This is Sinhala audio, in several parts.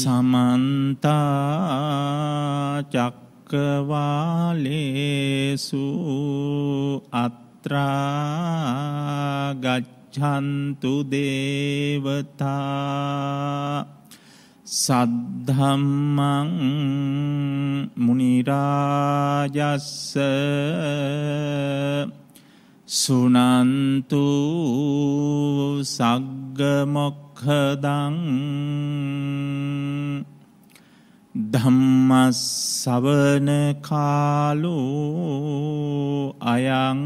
සමන්තාචක්කවාලේසු අත්‍රාගච්ඡන්තු දේවතා සද්ධම්මං මුනිරාජස්ස සුනන්තු සග්ගමොක්හදං ධම්මස්සවන කාලු අයං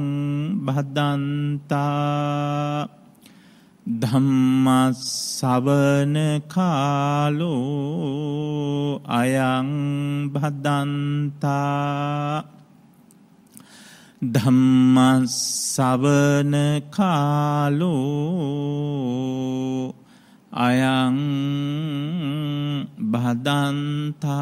බදන්තා ධම්මස්සවන කාලු අයං බදන්තා ධම්මස්සවන කාලෝ අයං බදන්තා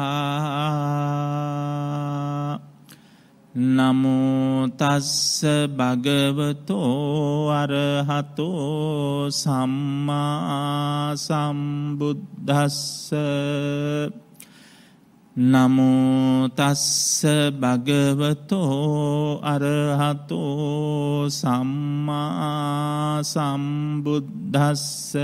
නමුතස්ස භගවතෝ අරහතෝ සම්මා සම්බුද්ධස්ස නමුතස්ස භගවතෝ අරහතෝ සම්මා සම්බුද්ධස්ස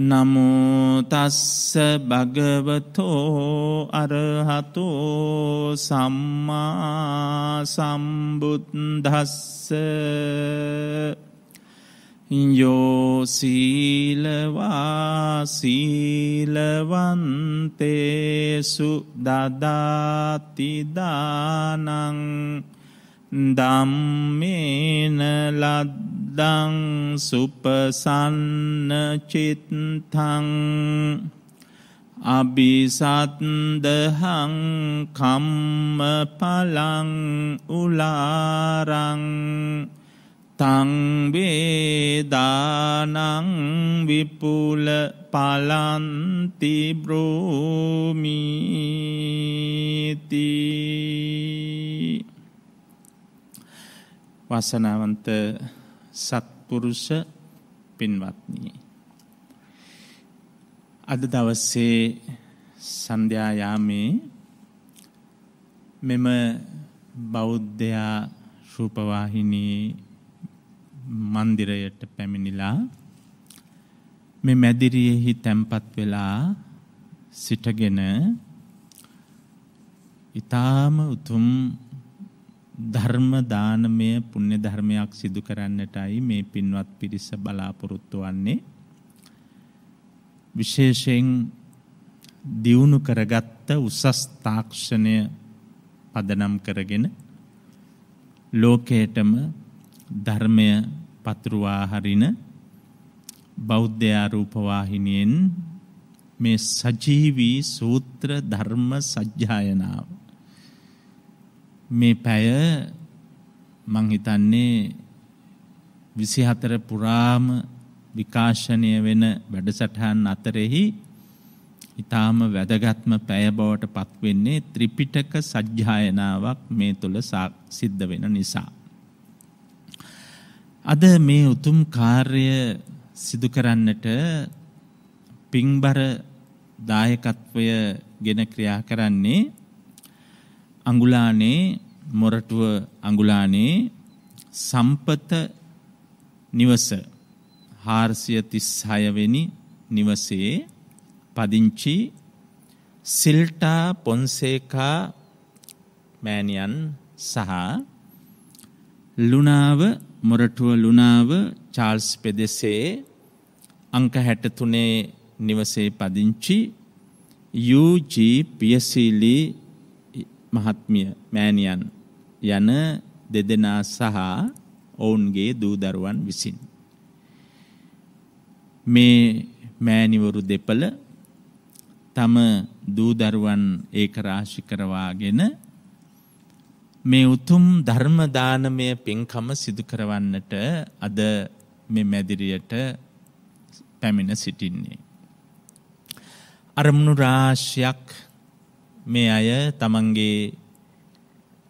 නමුතස්ස භගවතෝ අරහතෝ සම්මා සම්බුද්ධස්ස යෝසීලවා සීලවන්තේසු දදාතිදානං දම්මේන ලද්දං සුපසන්න චිත්තං අභිසත්දහං කම්ම පලං උලාරං තංවේදානං විපුල පලන්තිබ්‍රෝමීති වසනාවන්ත සත්පුරුෂ පින්වත්නී. අද දවස්සේ සන්ධ්‍යායාමේ මෙම බෞද්ධයා රූපවාහිනී මන්දිරයට පැමිණිලා මෙ මැදිරියෙහි තැන්පත් වෙලා සිටගෙන ඉතාම උතුම් ධර්මදානමය පුුණ්‍ය ධර්මයක් සිදු කරන්නටයි මේ පින්වත් පිරිස බලාපොරොත්තු වන්නේ. විශේෂයෙන් දියුණු කරගත්ත උසස් තාක්ෂණය පදනම් කරගෙන ලෝකයටම ධර්මය පතුරුවා හරින බෞද්ධයාරූපවාහිනියෙන් මේ සජීවී සූත්‍ර ධර්ම සජ්ජායනාව. මේ පැය මංහිතන්නේ විසිහතර පුරාම විකාශනය වෙන වැඩසටහන් අතරෙහි ඉතාම වැදගත්ම පැය බවට පත්වෙන්නේ ත්‍රිපිටක සජ්ජායනාවක් මේ තුළ සිද්ධ වෙන නිසා. අද මේ උතුම් කාර්ය සිදු කරන්නට පිංබර දායකත්වය ගෙන ක්‍රියා කරන්නේ අඟුලානේ මොරටුව අඟුලානේ සම්පත නිවස. හාර්සිය තිස්හයවෙනි නිවසේ පදිංචි සිල්ටා පොන්සේකා මෑනියන් සහ ලුනාව මොරටුව ලුනාව චාල්ස් පෙදෙසේ අංක හැට තුනේ නිවසේ පදිංචි යුජ පියසීලී මහත්මිය මෑනියන් යන දෙදෙනා සහ ඔවුන්ගේ දූදරුවන් විසින්. මේ මෑනිවරු දෙපළ තම දූදරුවන් ඒක රාශි කරවාගෙන මේ උතුම් ධර්මදානමය පින්කම සිදු කරවන්නට අද මෙ මැදිරියට පැමිණ සිටින්නේ. අරමුණු රාශයක් මේ අය තමන්ගේ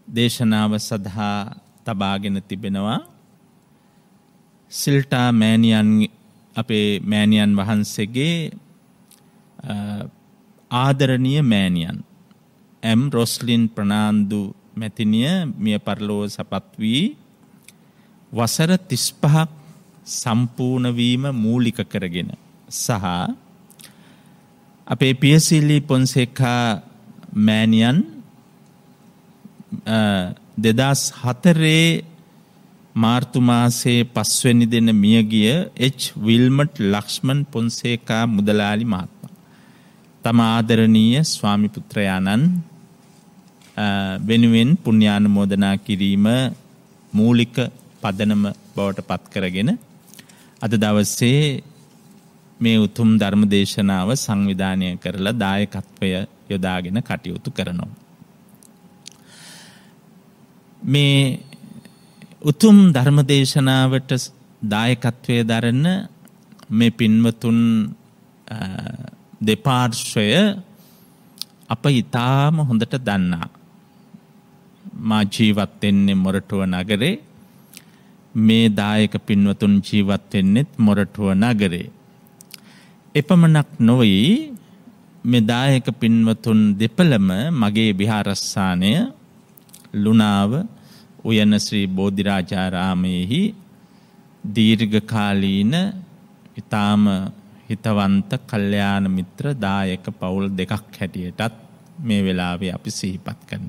දේශනාව සඳහා තබාගෙන තිබෙනවා. සිල්ටා මෑනියන් අපේ මෑනියන් වහන්සේගේ ආදරණීය මෑණියන් ඇම් රොස්ලින් ප්‍රනාන්දු මැතිනිය මිය පරලෝ සපත් වී වසර තිස්පහක් සම්පූර්ණවීම මූලික කරගෙන සහ අපේ පියසිල්ලි පොන්සෙකා මෑනියන් දෙදස් හතරේ මාර්තුමාසේ පස්වැනි දෙන මියගිය එච් විල්මට් ලක්ෂ්මන් පොන්සේකා මුදලාලි මාත්ම. තම ආදරණීය ස්වාමිපුත්‍රයාණන් වෙනුවෙන් පුුණ්‍යාන මෝදනා කිරීම මූලික පදනම බවට පත් කරගෙන අද දවස්සේ මේ උතුම් ධර්ම දේශනාව සංවිධානය කරලා දායකත්වය යොදාගෙන කටයුතු කරනවා. මේ උතුම් ධර්මදේශනාවට දායකත්වය දරන්න මේ පින්වතුන් දෙපාර්ශ්වය අප ඉතාම හොඳට දන්නා. මා ජීවත්වෙන්නේ මොරටුව නගරේ මේ දායක පින්වතුන් ජීවත්වෙන්නෙත් මොරටුව නගරේ. එපමණක් නොවී මෙදායක පින්වතුන් දෙපළම මගේ විහාරස්ථානය ලුනාව උයන ශ්‍රී බෝධිරාජාරාමයෙහි දීර්ඝකාලීන ඉතාම හිතවන්ත කල්්‍යයාන මිත්‍ර දායක පවුල් දෙකක් හැටියටත් මේ වෙලාවේ අපි සිහිපත් කරන.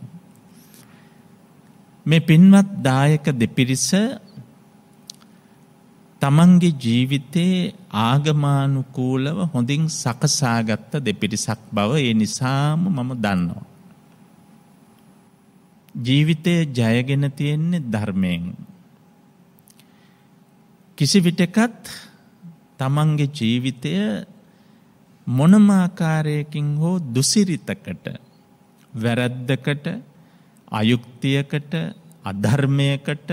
මේ පින්වත් දායක දෙපිරිස තමන්ගේ ජීවිතයේ ආගමානුකූලව හොඳින් සකසාගත්ත දෙපිරිසක් බව ඒ නිසාම මම දන්නවා. ජීවිතය ජයගෙන තියෙන්නේ ධර්මයෙන්. කිසි විටකත් තමන්ගේ ජීවිතය මොනමාකාරයකින් හෝ දුසිරිතකට වැරැද්දකට අයුක්තියකට අධර්මයකට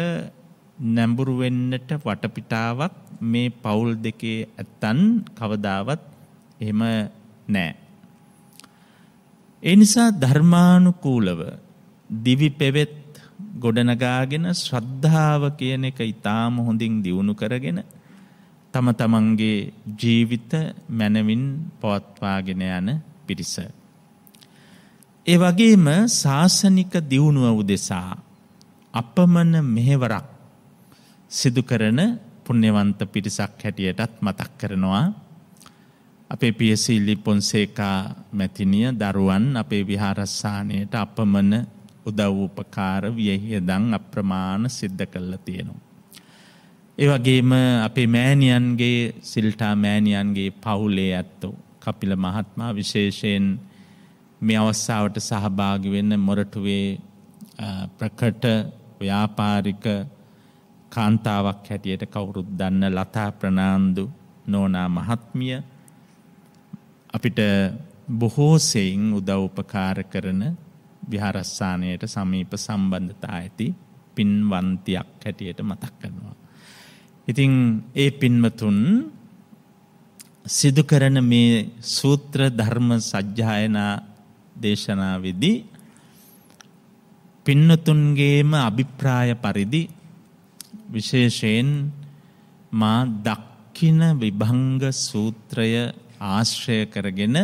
නැඹුරු වෙන්නට වටපිටාවක් මේ පවුල් දෙකේ ඇත්තන් කවදාවත් එහෙම නෑ. ඒ නිසා ධර්මානුකූලව දිවි පෙවෙත් ගොඩනගාගෙන ශ්‍රද්ධාව කියන එක ඉතාම හොඳින් දියුණු කරගෙන තම තමන්ගේ ජීවිත මැනවින් පවත්වාගෙන යන පිරිස. ඒ වගේම ශාසනික දියුණුව උදෙසා අපමණ මෙහෙවරක් සිදු කරන පුුණ්‍යවන්ත පිරිසක් හැටියටත් මතක් කරනවා. අපේ පියසිල්ලි පොන්සේකා මැතිනිය දරුවන් අපේ විහාරස්ථානයට අපමණ උදව්ූපකාර වියහියදං අප්‍රමාණ සිද්ධ කල්ල තියෙනවා. ඒ වගේම අපේ මෑණියන්ගේ සිල්ටා මෑණියන්ගේ පවුලේ ඇත්තෝ කපිල මහත්මා විශේෂයෙන් මේ අවස්ථාවට සහභාගි වෙන්න මොරටුවේ ප්‍රකට ව්‍යාපාරික කාන්තාවක් හැටියට කවුරුත් දන්න ලතා ප්‍රනාන්දු නෝනා මහත්මිය අපිට බොහෝසෙයින් උදව්පකාර කරන විහාරස්ථානයට සමීප සම්බන්ධතා ඇති පින්වන්තියක් හැටියට මතක් කරනවා. ඉතිං ඒ පින්වතුන් සිදු කරන මේ සූත්‍ර ධර්ම සජ්්‍යායනා දේශනාවිදි පින්නතුන්ගේම අභිප්‍රාය පරිදි විශේෂයෙන් මා දක්කින විභංග සූත්‍රය ආශ්‍රය කරගෙන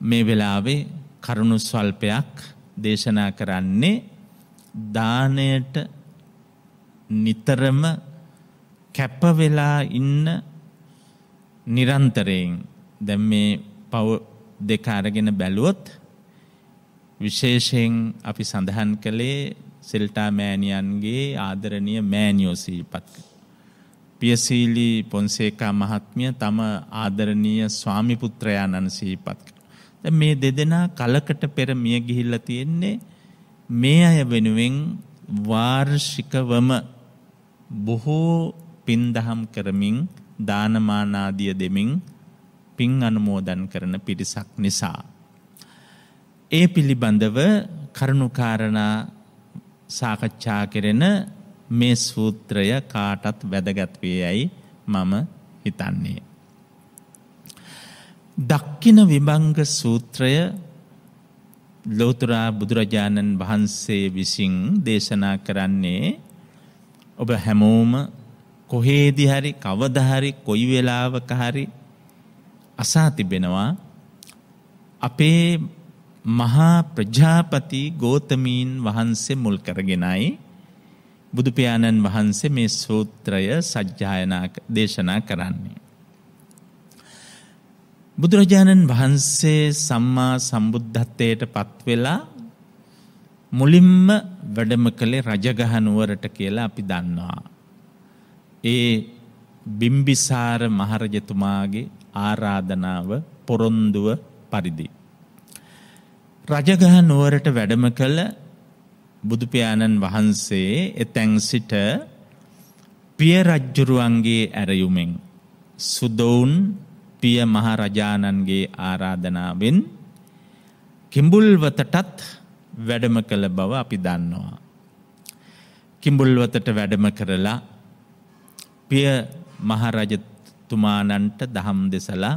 මේ වෙලාවේ කරුණු ස්වල්පයක් දේශනා කරන්නේ දානයට නිතරම කැපවෙලා ඉන්න නිරන්තරයෙන්. දැම් මේ පව දෙක අරගෙන බැලුවොත් විශේෂයෙන් අපි සඳහන් කළේ සෙල්ටා මෑණියන්ගේ ආදරණය මෑනියෝ සීපත්. පියසීලී පොන්සේකා මහත්මිය තම ආදරණීය ස්වාමිපුත්‍රයාණන් සීපත්. මේ දෙදෙනා කලකට පෙර මිය ගිහිල්ල තියෙන්නේ මේ අය වෙනුවෙන් වාර්ෂිකවම බොහෝ පින්දහම් කරමින් දානමානාදිය දෙමින් පින් අනුමෝදන් කරන පිරිසක් නිසා. ඒ පිළිබඳව කරුණුකාරණා සාකච්ඡා කෙරෙන මේ සූත්‍රය කාටත් වැදගත්වේ යැයි මම හිතන්නේ. දක්කින විභංග සූත්‍රය ලෝතුරා බුදුරජාණන් වහන්සේ විසින් දේශනා කරන්නේ ඔබ හැමෝම කොහේදි හරි කවදහරි කොයි වෙලාවක හරි අසා තිබෙනවා අපේ මහා ප්‍රජාපති ගෝතමීන් වහන්සේ මුල් කරගෙනයි බුදුපියාණන් වහන්සේ මේ සූත්‍රය සජ්ජායනා දේශනා කරන්නේ. බුදුරජාණන් වහන්සේ සම්මා සම්බුද්ධත්වයට පත්වෙලා මුලින්ම වැඩම කළේ රජගහනුවරට කියලා අපි දන්නවා. ඒ බිම්බිසාර මහරජතුමාගේ ආරාධනාව පොරොන්දුව පරිදි. රජගහ නුවරට වැඩම කළ බුදුපියාණන් වහන්සේ එතැන් සිට පිය රජ්ජුරුවන්ගේ ඇරයුමෙන් සුදවුන් පිය මහරජාණන්ගේ ආරාධනාවෙන් කිම්බුල්වතටත් වැඩම කළ බව අපි දන්නවා. කිම්බුල්වතට වැඩම කරලා පිය මහරජතුමානන්ට දහම් දෙසලා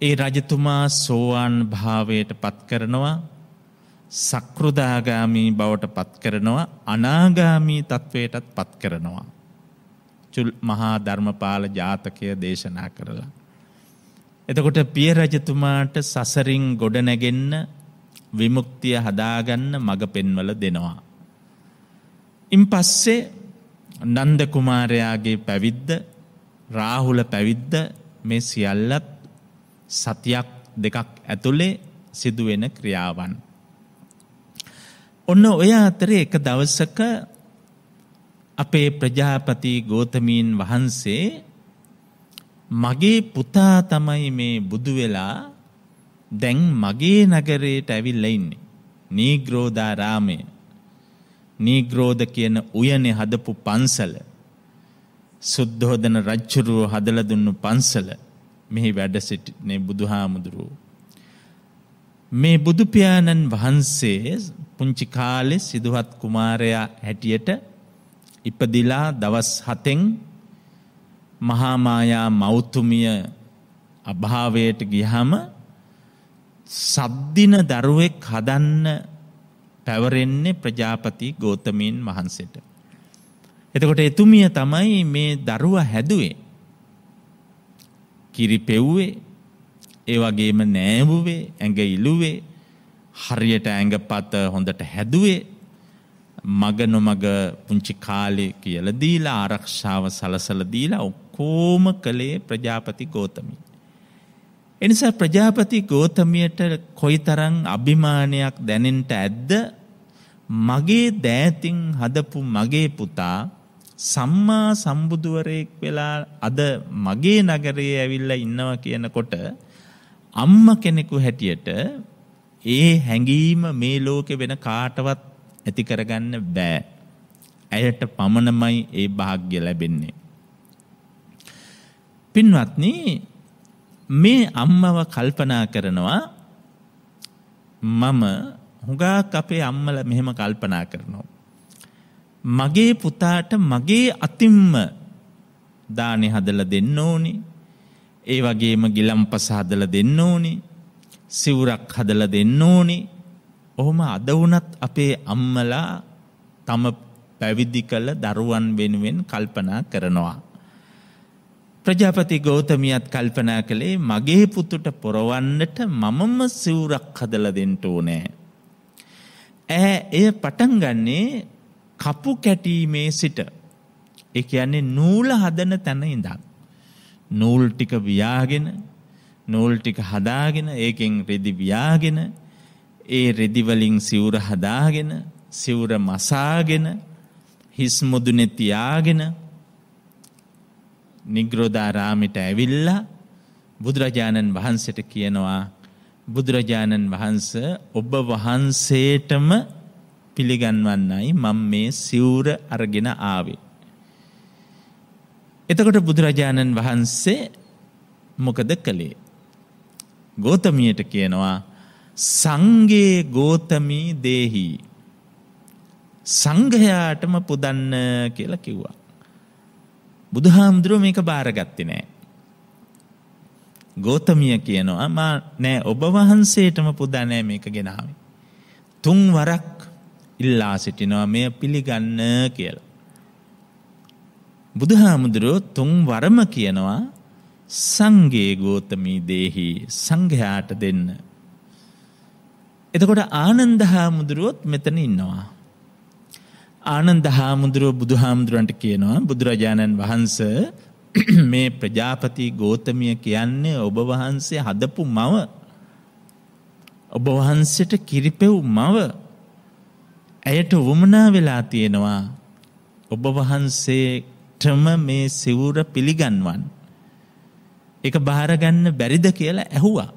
ඒ රජතුමා සෝවාන් භාවයට පත් කරනවා සක්ෘදාගාමී බවට පත් කරනවා අනාගාමී තත්ත්වයටත් පත් කරනවා. චුල් මහා ධර්මපාල ජාතකය දේශනා කරලා. එතකොට පිය රජතුමාට සසරින් ගොඩනැගෙන්න විමුක්තිය හදාගන්න මඟ පෙන්වල දෙනවා. ඉන් පස්සේ නන්ද කුමාරයාගේ පැවිද්ද රාහුල පැවිද්ද මේ සියල්ලත් සතියක් දෙකක් ඇතුළේ සිදුවෙන ක්‍රියාවන්. ඔන්න ඔය අතරේ එක දවසක අපේ ප්‍රජාපති ගෝතමීන් වහන්සේ මගේ පුතා තමයි මේ බුදු වෙලා දැන් මගේ නගරයට ඇවිල්ලා ඉන්නේ. නීග්‍රෝධාරාමය. නීග්‍රෝධ කියන උයනේ හදපු පන්සල. සුද්ධෝදන රජ්ජුරුව හදලා දුන්නු පන්සල. මෙහි වැඩ සිටිනේ බුදුහාමුදුරුවෝ. මේ බුදුපියාණන් වහන්සේ පුංචි කාලෙ සිදුහත් කුමාරයා හැටියට ඉපදිලා දවස් හතෙන් මහාමායා මෞතුමිය අභාවයට ගිහම සද්දින දරුවෙක් හදන්න පැවරෙන්නේ ප්‍රජාපති ගෝතමීන් වහන්සේට. එතකොට එතුමිය තමයි මේ දරුව හැදුවේ. කිරි පෙව්වේ ඒ වගේම නෑවුවේ ඇඟ ඉලුවේ හරියට ඇඟ පත හොඳට හැදුවේ මග නොමග පුංචි කාලේ කියල දීලා ආරක්ෂාව සලසල දීලා ඔක්කෝම කළේ ප්‍රජාපති ගෝතමී. එනිසා ප්‍රජාපති ගෝතමියට කොයි තරං අභිමානයක් දැනෙන්ට ඇද්ද මගේ දෑතින් හදපු මගේ පුතා සම්මා සම්බුදුවරයෙක් වෙලා අද මගේ නගරයේ ඇවිල්ල ඉන්නව කියනකොට අම්ම කෙනෙකු හැටියට ඒ හැඟීම මේ ලෝකෙ වෙන කාටවත් ඇති කරගන්න බෑ. ඇයට පමණමයි ඒ භාග්‍ය ලැබෙන්නේ. පින්වත්නි මේ අම්මව කල්පනා කරනවා මම හුඟක් අපේ අම්මල මෙහෙම කල්පනා කරනවා. මගේ පුතාට මගේ අතිම්ම දානෙ හදල දෙන්න ඕනි ඒ වගේම ගිලම්පස හදල දෙන්න ඕනි සිවුරක් හදල දෙන්න ඕනි ඔහොම අද වුනත් අපේ අම්මලා තම පැවිදි කළ දරුවන් වෙනුවෙන් කල්පනා කරනවා. ප්‍රජාපති ගෞතමියත් කල්පනා කළේ මගේ පුතුට පොරවන්නට මමම සිවුරක් හදල දෙන්ට ඕනෑ. ඇ එය පටන්ගන්නේ කපු කැටීමේ සිට එක යන්නේ නූල හදන තැන ඉඳක්. නූල් ටික ව්‍යාගෙන නූල් ටික හදාගෙන ඒකෙන් රෙදි ව්‍යාගෙන ඒ රෙදිවලින් සිවුර හදාගෙන සිවුර මසාගෙන හිස්මුදුනෙ තියාගෙන නිග්‍රෝධාරාමිට ඇවිල්ලා බුදුරජාණන් වහන්සට කියනවා බුදුරජාණන් වහන්ස ඔබ වහන්සේටම පිළිගන්වන්නයි මං මේ සිවුර අරගෙන ආවේ. එතකොට බුදුරජාණන් වහන්සේ මොකද කළේ. ගෝතමියට කියනවා සංගේ ගෝතමී දේහි සංඝයාටම පුදන්න කියලා කිව්වා. බුදුහාමුදුරුව මේක බාරගත්ති නෑ. ගෝතමිය කියනවා මා නෑ ඔබ වහන්සේටම පුදනෑ මේක ගෙනාව. තුන් වරක් ඉල්ලා සිටිනවා මෙය පිළිගන්න කියලා. බුදුහාමුදුරුවෝ තුන් වරම කියනවා සංගේ ගෝතමී දේහි සංඝයාට දෙන්න. එතකොට ආනන්ද හාමුදුරුවොත් මෙතන ඉන්නවා. ආනන්ද හාමුදුරුව බුදු හාමුදුරුවන්ට කියනවා බුදුරජාණන් වහන්ස මේ ප්‍රජාපති ගෝතමිය කියන්නේ ඔබ වහන්සේ හදපු මව ඔබ වහන්සට කිරිපෙව් මව ඇයට වුමනා වෙලා තියෙනවා ඔබ වහන්සේටම මේ සිවුර පිළිගන්වන්. එක භාරගන්න බැරිද කියලා ඇහුවා.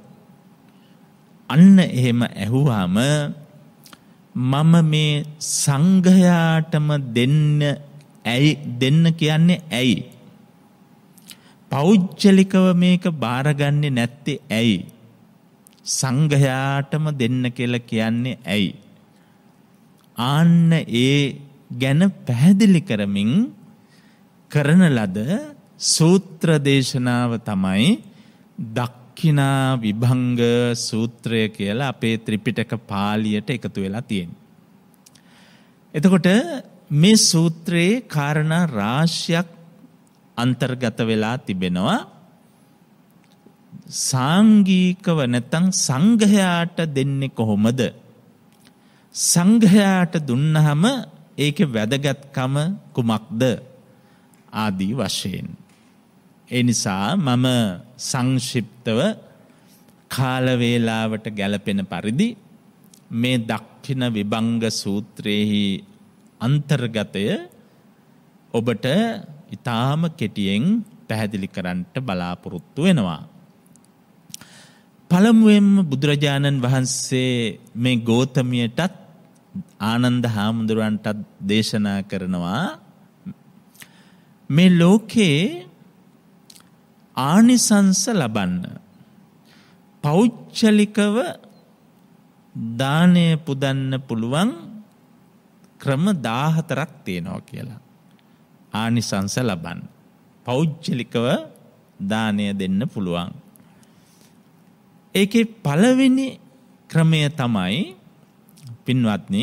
අන්න එහෙම ඇහුවාම මම මේ සංඝයාටම දෙන්න ඇයි දෙන්න කියන්නේ ඇයි. පෞද්ජලිකව මේක භාරගන්නේ නැත්තේ ඇයි. සංඝයාටම දෙන්න කියල කියන්නේ ඇයි. ආන්න ඒ ගැන පැහැදිලි කරමින් කරන ලද සූත්‍ර දේශනාව තමයි දක්කිනා විභංග සූත්‍රය කියලා අපේ ත්‍රිපිටක පාලියට එකතු වෙලා තියෙන්. එතකොට මේ සූත්‍රයේ කාරණා රාශ්‍යයක් අන්තර්ගත වෙලා තිබෙනවා සාංගීකව නැතං සංඝයාට දෙන්නේ කොහොමද සංඝයාට දුන්නහම ඒක වැදගත්කම කුමක්ද ආදී වශයෙන්. ඒ නිසා මම සංශිප්තව කාලවේලාවට ගැලපෙන පරිදි මේ දක්ෂින විභංග සූත්‍රයෙහි අන්තර්ගතය ඔබට ඉතාම කෙටියෙන් පැහැදිලි කරන්නට බලාපොරොත්තු වෙනවා. පළමුුවෙන්ම බුදුරජාණන් වහන්සේ මේ ගෝතමියටත් ආනන්ද හාමුදුරුවන්ටත් දේශනා කරනවා මේ ලෝකයේ ආනිසංස ලබන්න පෞච්චලිකව දානය පුදන්න පුළුවන් ක්‍රම දාහතරක් තියෙනවා කියලා. ආනිසංස ලබන්. පෞද්ජලිකව දානය දෙන්න පුළුවන්. ඒක පළවෙනි ක්‍රමය තමයි පින්වත්න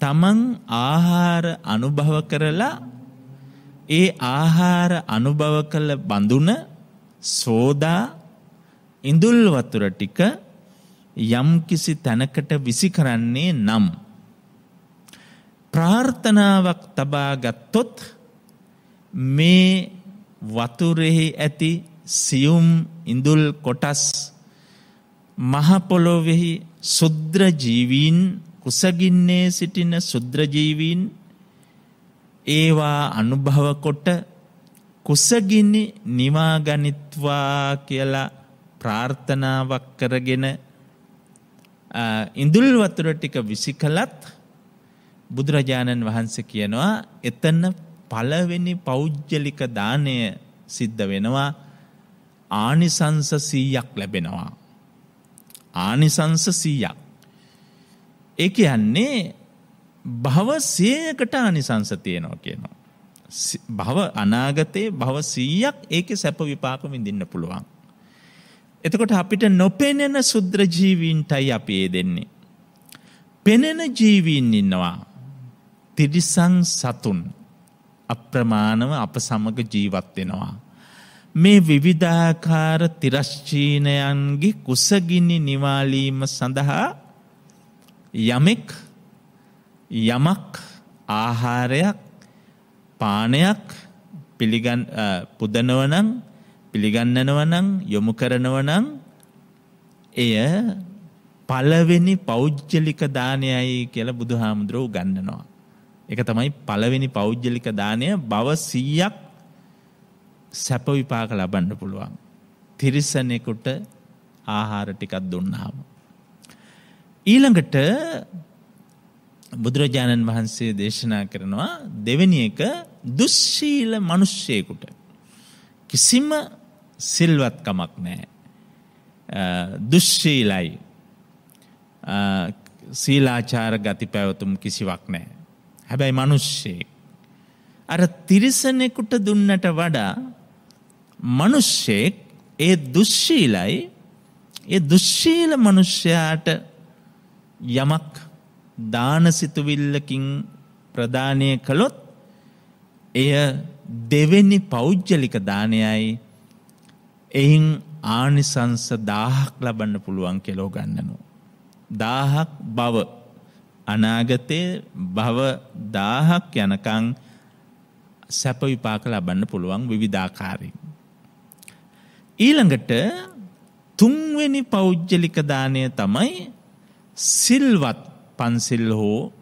තමන් ආහාර අනුභව කරලා ඒ ආහාර අනුභව කළ බඳුන සෝදා ඉඳුල් වතුර ටික යම්කිසි තැනකට විසි කරන්නේ නම්. ප්‍රාර්ථනාවක් තබා ගත්තොත් මේ වතුරෙහි ඇති සියුම් ඉඳුල් කොටස් මහපොලොවෙහි සුද්‍රජීවීන් කුසගින්නේ සිටින සුද්‍රජීවීන් ඒවා අනුභව කොට කුසගින්නි නිවාගනිත්වා කියලා ප්‍රාර්ථනාවක් කරගෙන ඉඳුල් වතුර ටික විසි කළත් බුදුරජාණන් වහන්සේ කියනවා එතන්න පළවෙනි පෞද්ජලික දානය සිද්ධ වෙනවා ආනිසංස සීයක් ලැබෙනවා. ආනිසංස සීයක්. ඒ කියන්නේ භව සයකට ආනිසංස තියෙනවා කියනවා. භව අනාගතයේ භව සීයක් ඒක සැප විපාක විඳින්න පුළුවන්. එතකොට අපිට නොපෙනෙන සුද්‍රජීවීන්ටයි අපි ඒ දෙන්නේ. පෙනෙන ජීවීන් ඉන්නවා. තිරිසං සතුන් අප්‍රමාණව අප සමග ජීවත්වෙනවා. මේ විවිධාකාර තිරශ්චීනයන්ගේ කුසගිනි නිවාලීම සඳහා යමෙක් යමක් ආහාරයක් පානයක් පිළිගන් පුදනවනං පිළිගන්නනවනං යොමු කරනවනං එය පලවෙනි පෞද්ජලික දානයයි කියලා බුදු හාමුදුරුවෝ ගන්නනවා. එක තමයි පළවෙනි පෞද්ජලික දානය බව සීයක් සැප විපාක ලබන්න පුළුවන්. තිරිසනෙකුට ආහාර ටිකක් දුන්නාම. ඊළඟට බුදුරජාණන් වහන්සේ දේශනා කරනවා දෙවැනි එක දුස්සීල මනුෂ්‍යයකුට. කිසිම සිල්වත්කමක් නෑ. දුශ්ශීලයි සීලාචාර ගති පැවතුම් කිසිවක් නෑ. හැබැයි මනුෂ්‍යයෙක්. අර තිරිසනෙකුට දුන්නට වඩා මනුෂ්‍යයෙක් ඒ දුශ්ශීලයි ඒ දුශ්ශීල මනුෂ්‍යයාට යමක් දානසිතුවිල්ලකින් ප්‍රධානය කළොත් එය දෙවෙනි පෞද්ජලික දානයයි එයින් ආනිසංස දාහක් ලබන්න පුළුවන් කෙලෝ ගන්නනු. දාහක් බව අනාගතය බව දාහක් යනකං සැප විපාක ලබන්න පුළුවන් විවිධාකාරයෙන්. ඊළඟට තුන්වෙනි පෞද්ජලික දානය තමයි සිල්වත් පන්සිල් හෝ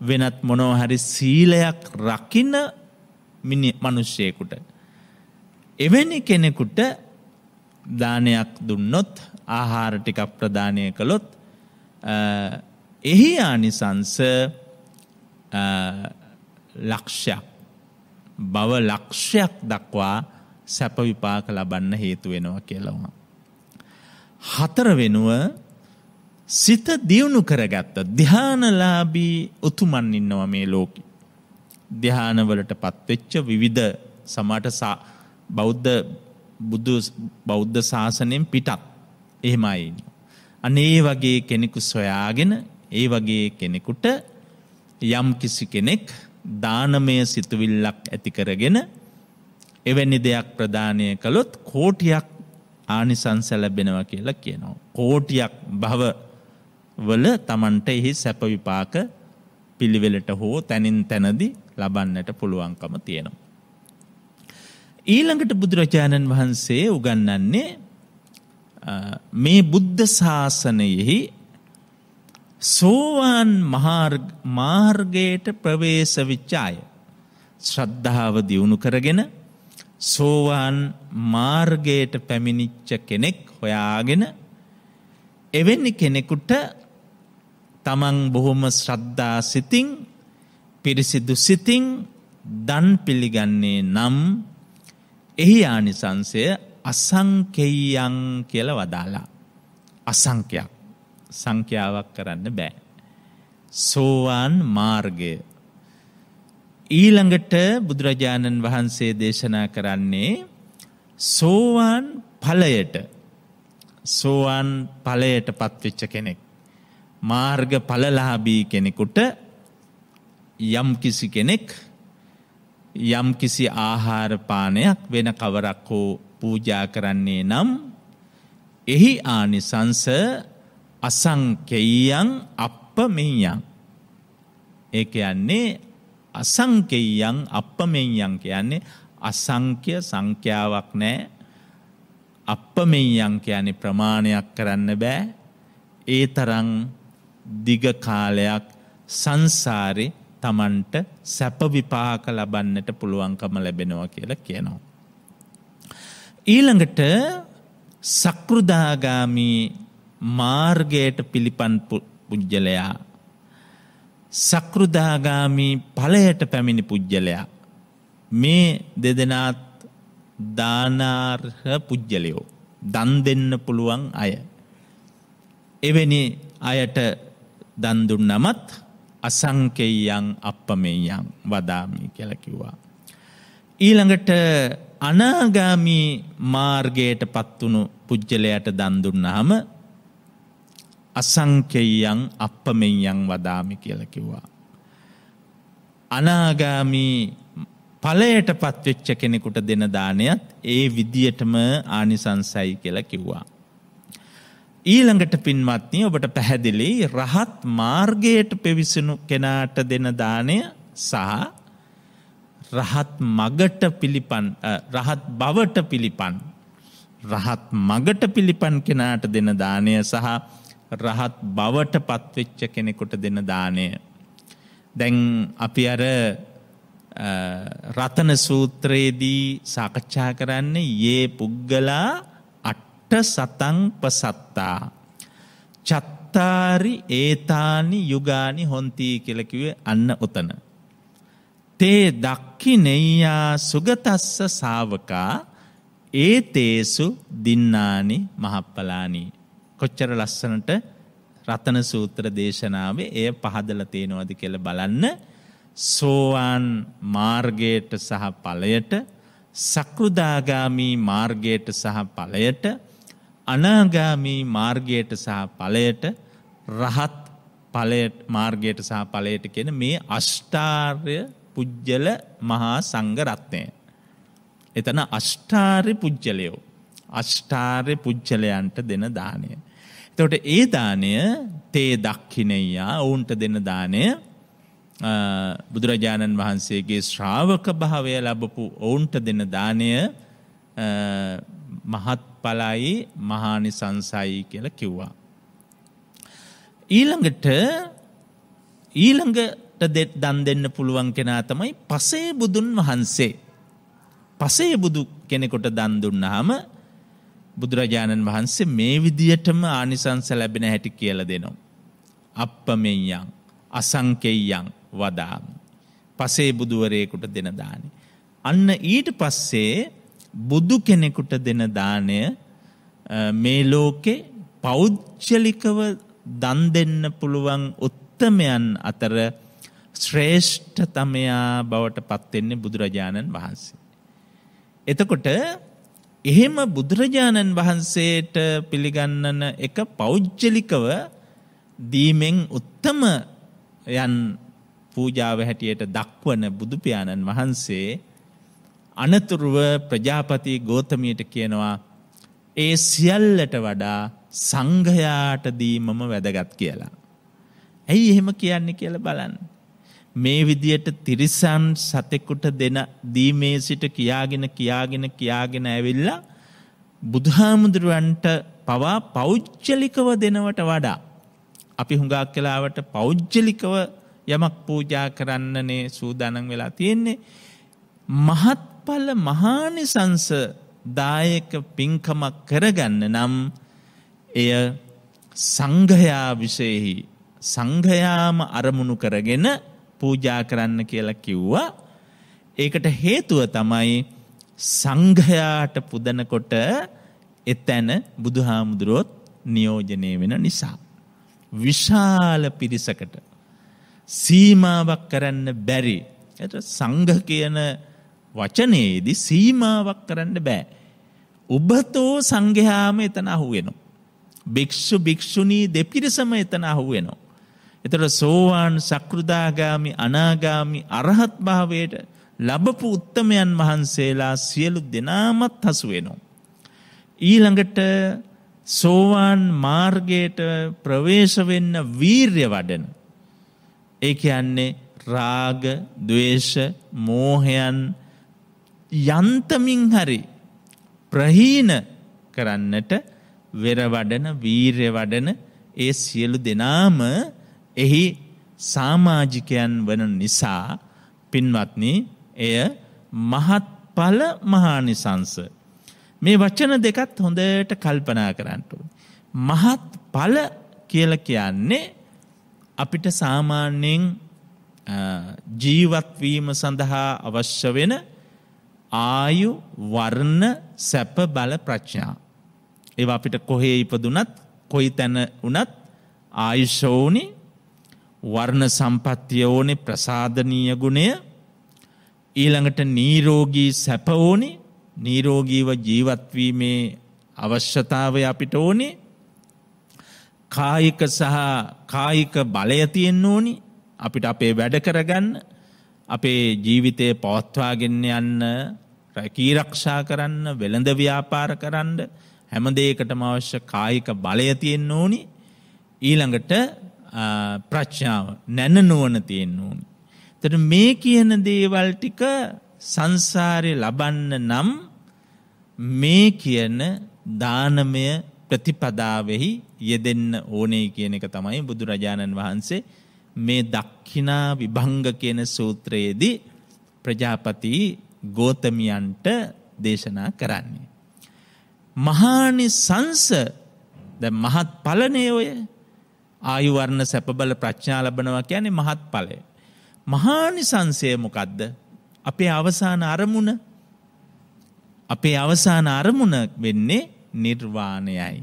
වෙනත් මොනෝහරි සීලයක් රකින මිනි මනුෂ්‍යයකුට. එවැනි කෙනෙකුට දානයක් දුන්නොත් ආහාර ටිකක් ප්‍රධානය කළොත් එහි ආනිසංස ලක්ෂයක් බව ලක්ෂයක් දක්වා සැප විපාක ලබන්න හේතු වෙනවා කියලවා. හතර වෙනුව සිත දියුණු කරගත්ත ධ්‍යානලාබී උතුමන් ඉන්නවා මේ ලෝකි. ධ්‍යානවලට පත්වෙච්ච විවිධ සමට බෞද්ධ බුදු බෞද්ධ ශාසනයෙන් පිටත් එහෙමයි. අන ඒ වගේ කෙනෙකු සොයාගෙන ඒ වගේ කෙනෙකුට යම් කිසි කෙනෙක් දානමය සිතුවිල්ලක් ඇතිකරගෙන එවැනි දෙයක් ප්‍රධානය කළොත් කෝටියක් ආනිසංස ලැබෙනවා කියලා කියනවා. කෝටියක් භව වල තමන්ට එහි සැපවිපාක පිළිවෙලට හෝ තැනින් තැනදි ලබන්නට පුළුවන්කම තියෙනවා. ඊළඟට බුදුරජාණන් වහන්සේ උගන්නන්නේ මේ බුද්ධ ශාසනයෙහි සෝවාන් මාර්ගයට ප්‍රවේශ විච්චාය. ශ්‍රද්ධාව දියුණු කරගෙන සෝවාන් මාර්ගයට පැමිණිච්ච කෙනෙක් හොයාගෙන එවැනි කෙනෙකුට තමන් බොහොම ශ්‍රද්ධා සිතින් පිරිසිදු සිතින් දන් පිළිගන්නේ නම් එහි ආනිසංසය අසංකෙයියං කියල වදාලා. අසංකයක් සංඛ්‍යාවක් කරන්න බෑ. සෝවාන් මාර්ගය. ඊළඟට බුදුරජාණන් වහන්සේ දේශනා කරන්නේ සෝවාන් පලයට සෝවාන් පලයට පත්වෙච්ච කෙනෙක්. මාර්ග පලලාබී කෙනෙකුට යම් කිසි කෙනෙක් යම් කිසි ආහාරපානයක් වෙන කවරක් හෝ පූජා කරන්නේ නම් එහි ආනිසංස අසංකෙයියන් අප්ප මෙයන්. ඒ කියන්නේ අසංකෙයියන් අප්ප මෙයන් කියන්නේ අසංක්‍ය සංඛ්‍යාවක් නෑ අප්ප මෙයන් කියන්නේ ප්‍රමාණයක් කරන්න බෑ ඒ තරං දිග කාලයක් සංසාරි තමන්ට සැප විපාක ලබන්නට පුළුවන්කම ලැබෙනවා කියලා කියනවා. ඊළඟට සක්ෘදාගාමී මාර්ගයට පිළිපන් පුද්ගලයා. සක්ෘදාගාමී පලයට පැමිණි පුද්ගලයා. මේ දෙදෙනත් දානාර්හ පුද්ගලයෝ. දන් දෙන්න පුළුවන් අය. එවැනි අයට දන්දුන් නමත් අසංකෙයන් අපපමෙයන් වදාමී කියලකිව්වා. ඊළඟට අනාගාමී මාර්ගයට පත්වුණු පුද්ගලයට දන්දුන්නහම අසංකෙයන් අපපමෙයන් වදාමි කියල කිව්වා. අනාගාමී පලයට පත්වෙච්ච කෙනෙකුට දෙන දානයත් ඒ විදියටම ආනිසංසයි කියල කිව්වා. ඊළඟට පින්වත්නි ඔබට පැහැදිලි රහත් මාර්ගයට පෙවිසුණු කෙනාට දෙන දානය සහ රහත් මගට පිළිපන් රහත් බවට පිළිපන් රහත් මගට පිළිපන් කෙනාට දෙන දානය සහ රහත් බවට පත්වෙච්ච කෙනෙකුට දෙන දානය. දැන් අපි අර රතන සූත්‍රයේදී සාකච්ඡා කරන්නේ ඒ පුද්ගලා අට්ට සතං පසත්තා. චත්තාරි ඒතානි යුගානි හොන්තී කියලකිවේ අන්න ඔතන. තේ දක්කි නෙයියා සුගතස්ස සාවකා ඒ තේසු දින්නානි මහප්පලානී. කොච්චර ලස්සනට රතන සූත්‍ර දේශනාවේ එය පහදල තියෙනවද කියල බලන්න සෝවාන් මාර්ගයට සහ පලයට සකෘදාගාමී මාර්ගයට සහ පලයට අනාගාමී මාර්ගයට සහ පලයට රහත් පලයට මාර්ගයට සහ පලයට කියෙන මේ අෂ්ටාර්ය පුද්ජල මහා සංගරත්නය. එතන අෂ්ටාර්ය පුද්ජලයෝ අෂ්ටාර්ය පුච්චලයන්ට දෙන දානය. එතකොට ඒ දානය තේ දක්හිනයා ඔවුන්ට දෙන දානය බුදුරජාණන් වහන්සේගේ ශ්‍රාවක භාවය ලබපු ඔවුන්ට දෙන දානය මහත් පලයි මහානි සංසයි කියල කිව්වා. ඊළඟට ඊළඟට දෙත් දන් දෙන්න පුළුවන් කෙනා තමයි පසේ බුදුන් වහන්සේ. පසේ බුදු කෙනෙකොට දන් දුන්නාම බුදුරජාණන් වහන්සේ මේ විදියටම ආනිසංස ලැබෙන හැටි කියල දෙනවා. අපපමෙයන් අසංකෙයන් වදාම්. පසේ බුදුවරයකුට දෙන දානි. අන්න ඊට පස්සේ බුදු කෙනෙකුට දෙන දානය මේ ලෝකෙ පෞද්්චලිකව දන් දෙන්න පුළුවන් උත්තමයන් අතර ශ්‍රේෂ්ඨතමයා බවට පත්වෙන්නේ බුදුරජාණන් වහන්සේ. එතකොට එහෙම බුදුරජාණන් වහන්සේට පිළිගන්නන එක පෞද්ජලිකව දීමෙන් උත්තම යන් පූජාව හැටියට දක්වන බුදුපියාණන් වහන්සේ අනතුරුව ප්‍රජාපති ගෝතමයට කියනවා ඒ සියල්ලට වඩා සංඝයාට දීමම වැදගත් කියලා. ඇයි එහෙම කියන්නේ කියල බලන්න. මේ විදියට තිරිසන් සතෙකුට දෙන දීමේ සිට කියාගෙන කියාගෙන කියාගෙන ඇවිල්ලා බුදුහාමුදුරුවන්ට පවා පෞද්ජලිකව දෙනවට වඩා. අපි හුඟක් කලාවට පෞද්ජලිකව යමක් පූජා කරන්නනේ සූදානන් වෙලා තියෙන්නේ. මහත්ඵල මහානිසංස දායක පින්කමක් කරගන්න නම් එය සංඝයා විශයෙහි සංඝයාම අරමුණු කරගෙන පූජා කරන්න කියලා කිව්වා. ඒකට හේතුව තමයි සංඝයාට පුදනකොට එතැන බුදුහාමුදුරුවොත් නියෝජනය වෙන නිසා. විශාල පිරිසකට සීමාවක් කරන්න බැරි. ඇට සංඝ කියන වචනයේදි සීමාවක් කරන්න බෑ. උබතෝ සංඝයාම එතන අහුවෙනවා. භික්‍ෂු භික්‍ෂුණී දෙපිරිසම එතන අහුවෙනවා. එතට සෝවාන් සකෘදාගාමි අනාගාමි අරහත් භාවයට ලබපු උත්තමයන් වහන්සේලා සියලු දෙනාමත් හසු වෙනවා. ඊළඟට සෝවාන් මාර්ගයට ප්‍රවේශවෙන්න වීර්ය වඩන. ඒ කියන්නේ රාග දවේශ මෝහයන් යන්තමින් හරි ප්‍රහීන කරන්නට වෙරවඩන වීර්ය වඩන ඒ සියලු දෙනාම එහි සාමාජිකයන් වන නිසා පින්වත්න එය මහත්ඵල මහානිසංස. මේ වචන දෙකත් හොඳට කල්පනා කරන්නට. මහත් පල කියල කියන්නේ අපිට සාමාන්‍යයෙන් ජීවත්වීම සඳහා අවශ්‍ය වෙන ආයු වර්ණ සැප බල ප්‍රඥා. ඒ අපිට කොහේ ඉපදුනත් කොයි තැන වනත් ආයුෂෝනි වර්ණ සම්පත්තිය ඕනෙ ප්‍රසාධනීය ගුණය. ඊළඟට නීරෝගී සැපවෝනි නීරෝගීව ජීවත්වීමේ අවශ්‍යතාවය අපිට ඕනේ. කායික සහ කායික බලය තියෙන්න ඕනි. අපිට අපේ වැඩ කරගන්න අපේ ජීවිතය පවත්වාගෙන යන්න රැකීරක්ෂා කරන්න වෙළඳ ව්‍යාපාර කරන්න හැමදේකටම අවශ්‍ය කායික බලය තියෙන්න ඕනි. ඊළඟට ප්‍රච්ඥාව නැන නුවන තියෙන්න ඕනි. තට මේ කියන දේවල් ටික සංසාරය ලබන්න නම් මේ කියන දානමය ප්‍රතිපදාවෙහි යෙදෙන්න ඕනේ කියන එක තමයි බුදුරජාණන් වහන්සේ මේ දක්ඛිනා විභංග කියන සූත්‍රයේදී ප්‍රජාපති ගෝතමියන්ට දේශනා කරන්නේ. මහානි සංස ද මහත් පලනය ඔය ආයුවර්ණ සැපබල ප්‍රඥා ලබනවා කියන්නේ මහත් පලය. මහානි සංසය මොකක්ද අපේ අවසාන අරමුණ අපේ අවසාන අරමුණ වෙන්නේ නිර්වාණයයි.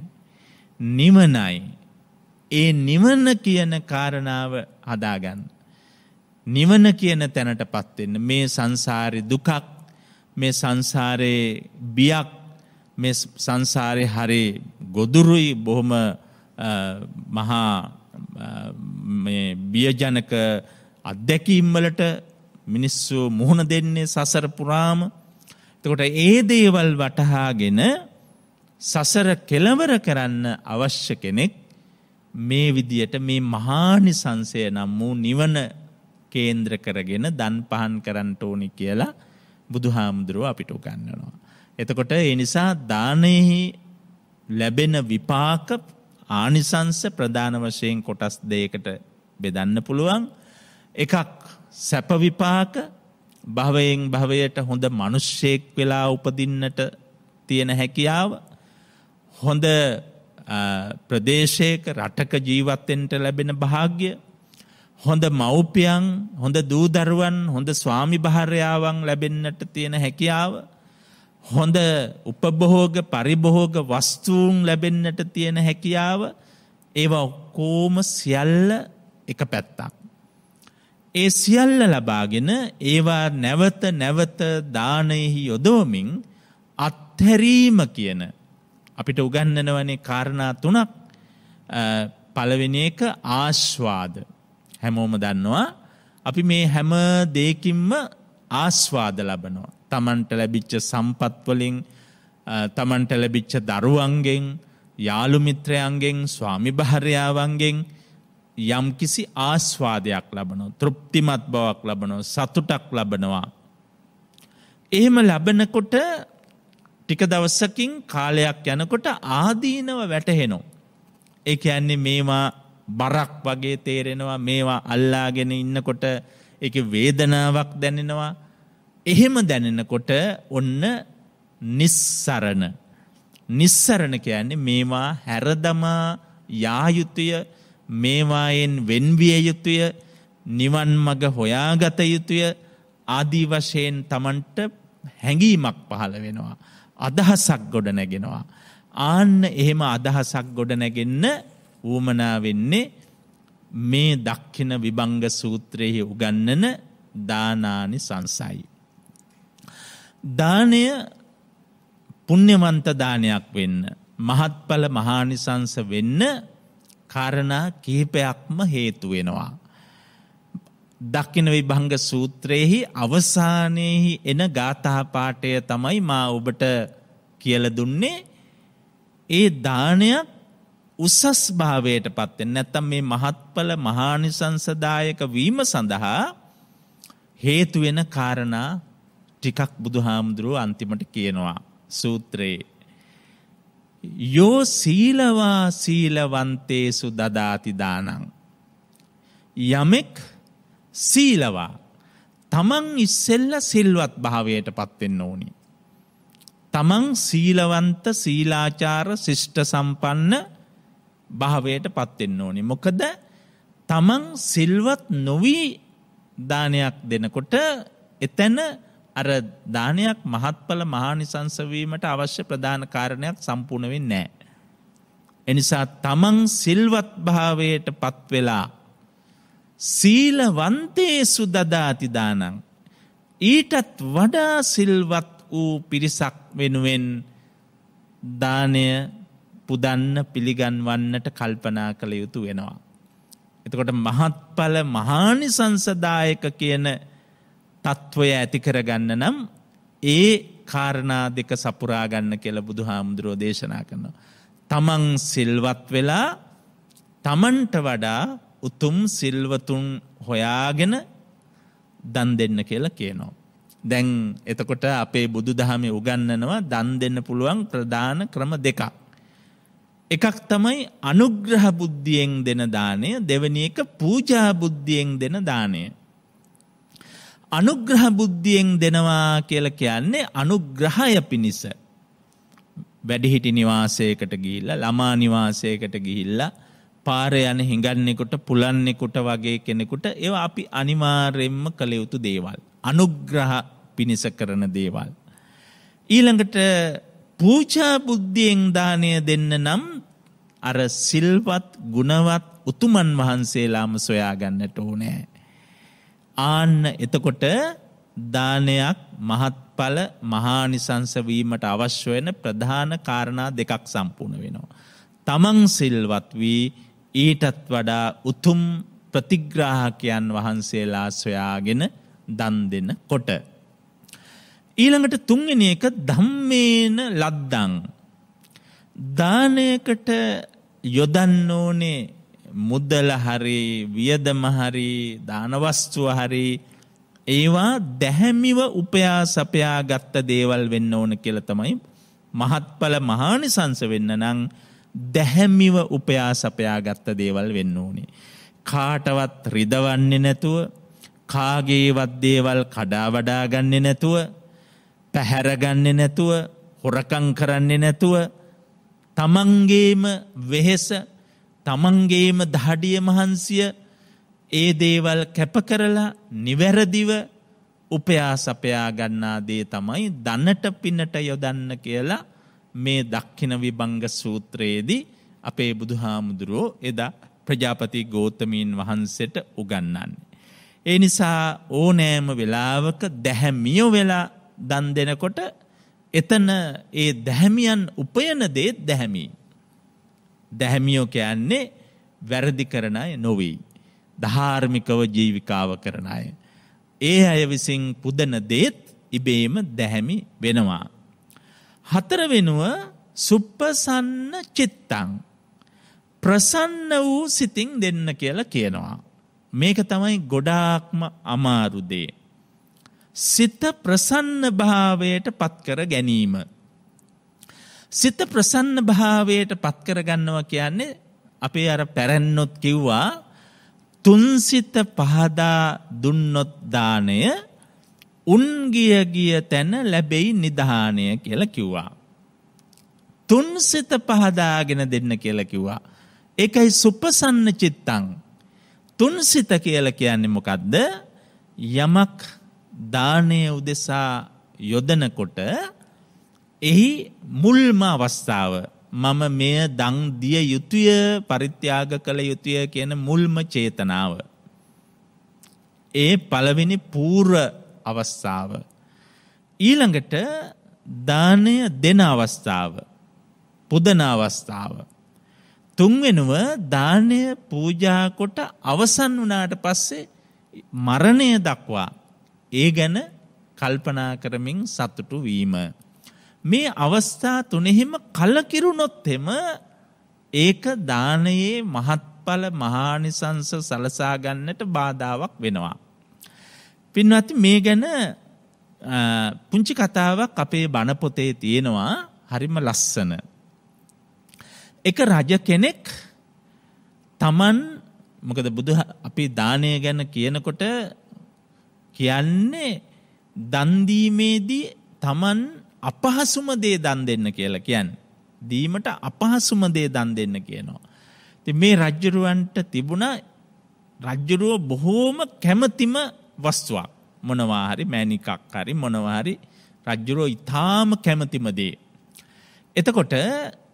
නිවනයි. ඒ නිවන කියන කාරණාව හදාගන්න. නිවන කියන තැනට පත්වෙන්න මේ සංසාරය දුකක් මේ සංසාරයේ බියක් මේ සංසාරය හරි ගොදුරුයි බොහොම මහා බියජනක අත්දැකීම්වලට මිනිස්සු මුහුණ දෙන්නේ සසර පුරාම තකොට ඒ දේවල් වටහාගෙන සසර කෙලවර කරන්න අවශ්‍ය කෙනෙක් මේ විදියට මේ මහානි සංසය නම් වූ නිවන කේන්ද්‍ර කරගෙන දන් පහන් කරන්නට ඕනි කියලා බුදු හාමුදුරුව අපිට උගන්නනවා. එතකොට ඒ නිසා දානයෙහි ලැබෙන විපාක ආනිසංස ප්‍රධාන වශයෙන් කොටස් දෙයකට බෙදන්න පුළුවන්. එකක් සැපවිපාක භවයෙන් භවයට හොඳ මනුෂ්‍යයෙක් වෙලා උපදින්නට තියෙන හැකියාව. හොඳ ප්‍රදේශයක රටක ජීවත්තෙන්ට ලැබෙන භාග්‍ය. හොඳ මව්පියන් හොඳ දූදරුවන් හොඳ ස්වාමි භාර්යාවන් ලැබෙන්නට තියෙන හැකියාව. හොඳ උපබොහෝග පරිබොහෝග වස්තුූන් ලැබෙන්නට තියෙන හැකියාව ඒවා ඔක්කෝම සියල්ල එක පැත්තක්. ඒ සියල්ල ලබාගෙන ඒවා නැවත නැවත දානයෙහි යොදෝමින් අත්හැරීම කියන අපිට උගන්නනවනේ කාරණා තුනක් පළවෙනි එක ආශ්වාද හැමෝම දන්නවා අපි මේ හැම දෙයකින්ම ආස්වාද ලබනවා. තමන්ට ලැබිච්ච සම්පත්වලින් තමන්ට ලැබිච්ච දරුවන්ගෙන් යාළුමිත්‍රයන්ගෙන් ස්වාමි භාර්යාවන්ගෙන් යම් කිසි ආස්වාදයක් ලබනෝ තෘප්තිමත් බවක් ලබනෝ සතුටක් ලබනවා. එහෙම ලබනකොට ටික දවස්සකින් කාලයක් යනකොට ආදීනව වැටහෙනෝ. ඒ ඇන්නේ මේවා බරක් වගේ තේරෙනවා මේවා අල්ලාගෙන ඉන්නකොට එක වේදනාවක් දැනෙනවා එහෙම දැනෙනකොට ඔන්න නිස්සරණ නිස්සරණ කියන්නේ මේවා හැරදමා යායුතුය මේවායෙන් වෙන්විය යුතුය නිවන් මග හොයාගත යුතුය ආදී වශයෙන් තමන්ට හැඟීමක් පහළ වෙනවා. අදහසක් ගොඩ නැගෙනවා. ආන්න එහෙම අදහසක් ගොඩ නැගෙන්න ඌමනා වෙන්නේ මේ දක්කින විභංග සූත්‍රයෙහි උගන්නන දානානි සංසයි. දානය පුුණ්‍යවන්ත දානයක් වෙන්න. මහත්ඵල මහානිසංස වෙන්න කාරණා කිහිපයක්ම හේතු වෙනවා. දක්කින විභංග සූත්‍රයෙහි අවසානයෙහි එන ගාථහපාටය තමයි මා ඔබට කියල දුන්නේ ඒ දානයක් උසස් භාවයට පත්වෙන් නැත්තම් මේ මහත්ඵල මහානිසංසදායක වීම සඳහා හේතුවෙන කාරණා ටිකක් බුදු හාමුදුරුව අන්තිමට කියනවා සූත්‍රයේ. යෝ සීලවා සීලවන්තේසු දදාතිදානං. යමෙක් සීලවා තමන් ඉස්සෙල්ල සිල්වත් භාවයට පත්වෙන්න ඕනි. තමන් සීලවන්ත සීලාචාර ශිෂ්ට සම්පන්න භාවයට පත්වෙන්න ඕනි. මොකද තමන් සිල්වත් නොවී දානයක් දෙනකොට එතැන අර දානයක් මහත්ඵල මහානිසංසවීමට අවශ්‍ය ප්‍රධාන කාරණයක් සම්පූර්ණවෙන් නෑ. එනිසා තමන් සිල්වත් භාවයට පත්වෙලා සීලවන්තේ සුදදාතිදානං ඊටත් වඩා සිල්වත් වූ පිරිසක් වෙනුවෙන් දානය පුදන්න පිළිගන්වන්නට කල්පනා කළ යුතු වෙනවා. එතකොට මහත්ඵල මහානිසංසදායක කියන තත්ත්වය ඇතිකරගන්න නම් ඒ කාරණා දෙක සපුරාගන්න කියල බුදු හාමුදුරුවෝ දේශනා කරනවා. තමන් සිල්වත් වෙලා තමන්ට වඩා උතුම් සිල්වතුන් හොයාගෙන දන් දෙන්න කියලා කියනවා. දැන් එතකොට අපේ බුදු දහම උගන්නනවා දන් දෙන්න පුළුවන් ප්‍රධාන ක්‍රම දෙකක්. එකක් තමයි අනුග්‍රහ බුද්ධියෙන් දෙන දානය දෙවනි එක පූජා බුද්ධියෙන් දෙන දානය. අනුග්‍රහ බුද්ධියෙන් දෙනවා කියල කියන්නේ අනුග්‍රහය පිණිස වැඩිහිටි නිවාසයකට ගිහිල්ල ළමා නිවාසයකට ගිහිල්ල පාර යන හිඟන්නෙකුට පුලන්නෙකුට වගේ කෙනෙකුට ඒව අපි අනිවාර්යෙන්ම කළ යුතු දේවල්. අනුග්‍රහ පිණිස කරන දේවල්. ඊළඟට පූජා බුද්ධියෙන් දානය දෙන්න නම් අර සිල්වත් ගුණවත් උතුමන් වහන්සේලාම සොයාගන්නට ඕනෑ. ආන්න එතකොට දානයක් මහත්ඵල මහානිසංසවීමට අවශ්‍ය වෙන ප්‍රධාන කාරණා දෙකක් සම්පූර්ණ වෙනවා. තමන් සිල්වත් වී ඊටත් වඩා උතුම් ප්‍රතිග්‍රාහකයන් වහන්සේලා සොයාගෙන දන් දෙන කොට. ඊළඟට තුන්ගෙන එක ධම්මේන ලද්දං. දානයකට යොදන්න ඕනේ මුද්දල හරි වියදම හරි දානවස්තුව හරි ඒවා දැහැමිව උපයා සපයා ගත්ත දේවල් වෙන්න ඕන කියල තමයි මහත්ඵල මහානිසංස වෙන්න නං දැහැමිව උපයා සපයා ගත්ත දේවල් වෙන්න ඕනේ. කාටවත් රිදවන්නේ නැතුව කාගේවත් දේවල් කඩා වඩාගන්නේ නැතුව පැහැරගන්නේ නැතුව හොරකං කරන්නේ නැතුව තමන්ගේම වෙහෙස තමන්ගේම දහඩිය මහන්සිය ඒ දේවල් කැප කරලා නිවැරදිව උපයා සපයා ගන්නා දේ තමයි දන්නට පින්නට යොදන්න කියලා මේ දක්කින විභංග සූත්‍රයේදී අපේ බුදුහාමුදුරුවෝ එදා ප්‍රජාපති ගෝතමීන් වහන්සේට උගන්නන්නේ. ඒ නිසා ඕනෑම වෙලාවක දැහැමියෝ වෙලා දන් දෙනකොට එතන ඒ දැහැමියන් උපයන දේත් දැහැමී. දැහැමියෝ කියන්නේ වැරදි කරන අය නොවෙයි. ධාර්මිකව ජීවිකාව කරන අය. ඒ අය විසින් පුදන දේත් ඉබේම දැහැමි වෙනවා. හතර වෙනුව සුප්පසන්න චිත්තං. ප්‍රසන්න වූ සිතින් දෙන්න කියලා කියනවා. මේක තමයි ගොඩාක්ම අමාරුදේ. සිත ප්‍රසන්න භාවයට පත්කර ගැනීම. සිත ප්‍රසන්න භාවයට පත්කර ගන්නවා කියන්නේ අපේ අර පැරැන්නොත් කිව්වා තුන්සිත පහදා දුන්නොත් දානය උන්ගිය ගිය තැන ලැබෙයි නිධානය කියල කිව්වා. තුන්සිත පහදාගෙන දෙන්න කියල කිව්වා. එකයි සුපසන්න චිත්තං. තුන්සිත කියල කියන්නේ මොකක්ද යමක් දානය උදෙසා යොදනකොට එහි මුල්ම අවස්ථාව මම මෙය දං දිය යුතුය පරිත්‍යාග කළ යුතුය කියන මුල්ම චේතනාව. ඒ පළවෙනි පූර්ව අවස්ථාව. ඊළඟට දානය දෙන අවස්ථාව. පුදන අවස්ථාව. තුන්වෙනුව දානය පූජාකොට අවසන් වනාට පස්සේ මරණය දක්වා ඒ ගැන කල්පනා කරමින් සතුටු වීම. මේ අවස්ථා තුනෙහිම කලකිරුණොත් එම ඒක දානයේ මහත්ඵල මහානිසංස සලසාගන්නට බාධාවක් වෙනවා. පින්වත්ති මේ ගැන පුංචි කතාවක් අපේ බණපොතේ තියෙනවා හරිම ලස්සන. එක රජ කෙනෙක් තමන් මොකද බුදු අපි දානය ගැන කියනකොට කියන්නේ දන්දීමේදී තමන් අපහසුම දේ දන් දෙන්න කියලා කියන්න. දීමට අපහසුම දේ දන් දෙන්න කියනවා. ති මේ රජ්ජරුවන්ට තිබුණ රජ්ජරුව බොහෝම කැමතිම වස්තුවක් මොනවාහරි මැනිකක් හරි මොනවාහරි රජ්ජුරෝ ඉතාම කැමතිමදේ. එතකොට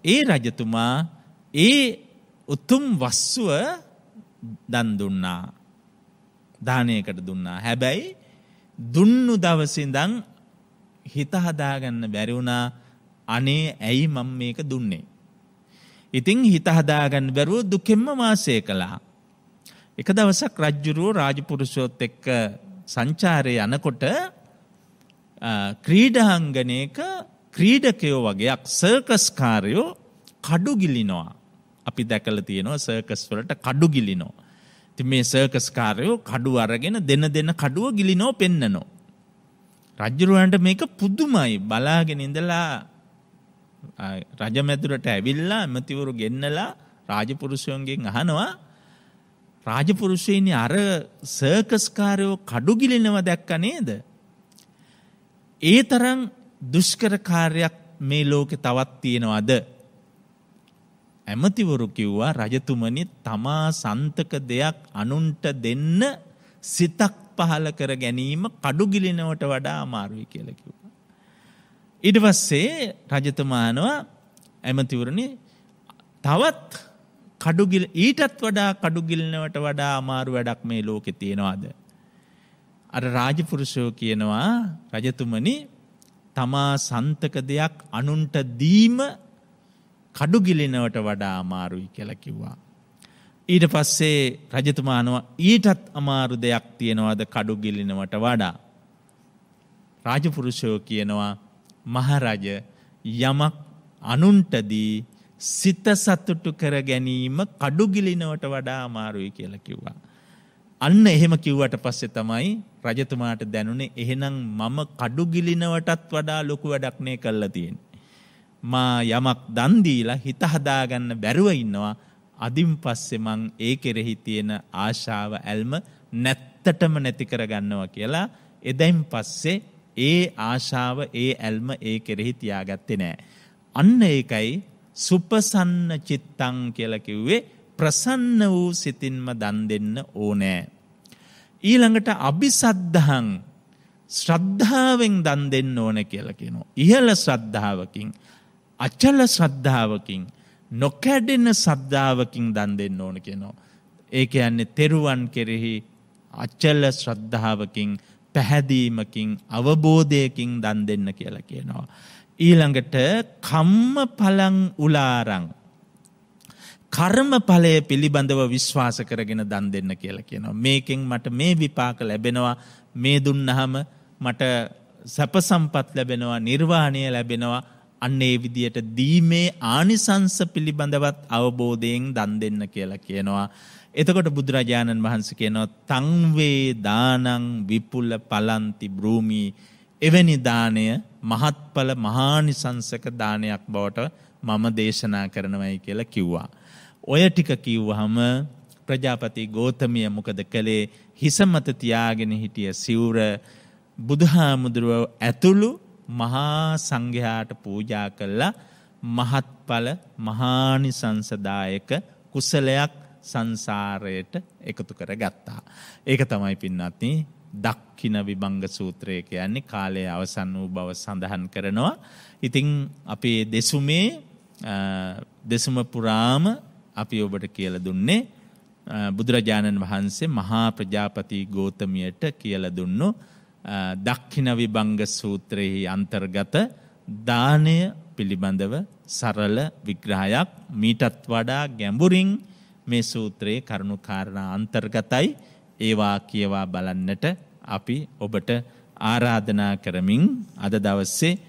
ඒ රජතුමා ඒ උතුම් වස්සුව දන් දුන්නා දානයකට දුන්නා හැබැයි දුන්නු දවසිදං හිත හදාගන්න බැරිවුණා අනේ ඇයි මං මේක දුන්නේ. ඉතිං හිත හදාගන්න බැරුව දුකෙම්ම වාසය කළා. එක දවසක් රජ්ජුරුව රාජපුරුෂෝත් එක්ක සංචාරය යනකොට ක්‍රීඩහංගනයක ක්‍රීඩකයෝ වගේයක් සර්කස්කාරයෝ කඩු ගිලිනවා. අපි දැකල තියෙනවා සර්කස් වලට කඩු ගිලිනෝ. ති මේ සර්කස්කාරයෝ කඩු අරගෙන දෙන දෙන්න කඩුව ගිලිනෝ පෙන්න්නනෝ. රජ්ජුරුවන්ට මේක පුද්දුමයි බලාගෙන ඉඳලා රජමැතුරට ඇවිල්ලා ඇමතිවරු ගෙන්නලා රාජපුරුෂයන්ගෙන් අහනවා රාජපුරුෂයනි අර සර්කස්කාරයෝ කඩුගිලෙනව දැක්ක නේද. ඒ තරම් දුෂ්කරකාරයක් මේ ලෝකෙ තවත් තියෙනවද. ඇමතිවරු කිව්වා රජතුමනි තමා සන්තක දෙයක් අනුන්ට දෙන්න සිතක් පහල කර ගැනීම කඩුගිලිනවට වඩා අමාරුයි කියලකිව්වා. ඉඩ පස්සේ රජතුමානවා ඇමතිවරණි තවත් කඩුගිල් ඊටත් වඩා කඩුගිල්නවට වඩා අමාරු වැඩක් මේ ලෝකෙ තියෙනවාද. අර රාජපුරුෂෝ කියනවා රජතුමනි තමා සන්තක දෙයක් අනුන්ට දීම කඩුගිලිනවට වඩා අමාරුයි කියලකිව්වා. ඊට පස්සේ රජතුමානවා ඊටත් අමාරු දෙයක් තියෙනවාද කඩුගිලිනවට වඩා. රාජපුරුෂයෝ කියනවා මහරජ යමක් අනුන්ටදී සිත සතුටු කර ගැනීම කඩුගිලිනවට වඩා අමාරුයි කියලා කිව්වා. අන්න එහෙම කිව්වට පස්සෙ තමයි රජතුමාට දැනුනේ එහෙනම් මම කඩුගිලිනවටත් වඩා ලොකු වැඩක්නේ කල්ලා තියෙන්. මා යමක් දන්දීලා හිත හදාගන්න බැරුව ඉන්නවා අදිම් පස්සෙ මං ඒ කෙරෙහි තියෙන ආශාව ඇල්ම නැත්තටම නැති කරගන්නවා කියලා එදැයිම් පස්සේ ඒ ආශාව ඒ ඇල්ම ඒ කෙරෙහි තියාගත්තේ නෑ. අන්න ඒකයි සුපසන්න චිත්තං කියලකිව්වේ ප්‍රසන්න වූ සිතින්ම දන් දෙන්න ඕනෑ. ඊළඟට අභිසද්ධහං ශ්‍රද්ධාවෙන් දන් දෙන්න ඕන කියල කියනවා. ඉහල ශ්‍රද්ධාවකින් අචල ශ්‍රද්ධාවකින් නොකැඩෙන සද්ධාවකින් දන් දෙන්න ඕන කියනවා. ඒක යන්නේ තෙරුවන් කෙරෙහි අච්චල්ල ශ්‍රද්ධාවකින් පැහැදීමකින් අවබෝධයකින් දන් දෙන්න කියලා කියනවා. ඊළඟට කම්ම පලං උලාරං. කර්ම පලය පිළිබඳව විශ්වාස කරගෙන දන් දෙන්න කියලා කියනවා. මේකෙන් මට මේ විපාක ලැබෙනවා මේ දුන්නහම මට සැපසම්පත් ලැබෙනවා නිර්වාණය ලැබෙනවා අන්නේ විදියට දීමේ ආනිසංස පිළිබඳවත් අවබෝධයෙන් දන් දෙන්න කියලා කියනවා. එතකොට බුදුරජාණන් වහන්ස කියනවා තංවේ දානං විපුල්ල පලන්ති බ්‍රූමී එවැනි දානය මහත්ඵල මහානිසංසක දානයක් බවට මම දේශනා කරනවයි කියලා කිව්වා. ඔය ටික කිව්වහම ප්‍රජාපති ගෝතමිය මොකද කළේ හිසමත තියාගෙන හිටිය සිවුර බුදුහාමුදුරුව ඇතුළු මහා සංඝයාට පූජා කල්ලා මහත්ඵල මහානිසංසදායක කුසලයක් සංසාරයට එකතු කර ගත්තා. ඒක තමයි පින්නත්න දක්කින විභංග සූත්‍රය කියන්නේ කාලය අවසන් වූ බව සඳහන් කරනවා. ඉතිං අපේ දෙසුමේ දෙසුම පුරාම අපි ඔබට කියල දුන්නේ බුදුරජාණන් වහන්සේ මහා ප්‍රජාපති ගෝතමියට කියල දුන්නු දක්හින විභංග සූත්‍රයෙහි අන්තර්ගත දානය පිළිබඳව සරල විග්‍රහයක් මීටත් වඩා ගැඹුරින් මේ සූත්‍රයේ කරුණු කාරණා අන්තර්ගතයි ඒවා කියවා බලන්නට අපි ඔබට ආරාධනා කරමින් අද දවස්සේ